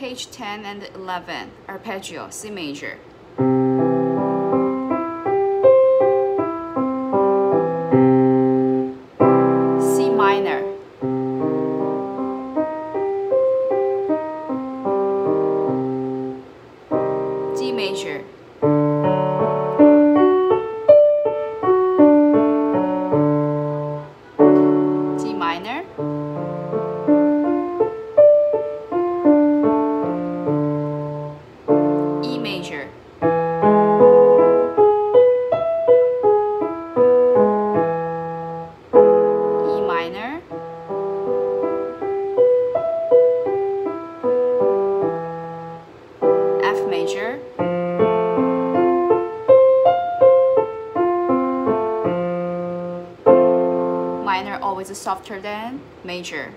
page 10 and 11, arpeggio, C major. C minor. D major. Major. E minor. F major. Minor always softer than major.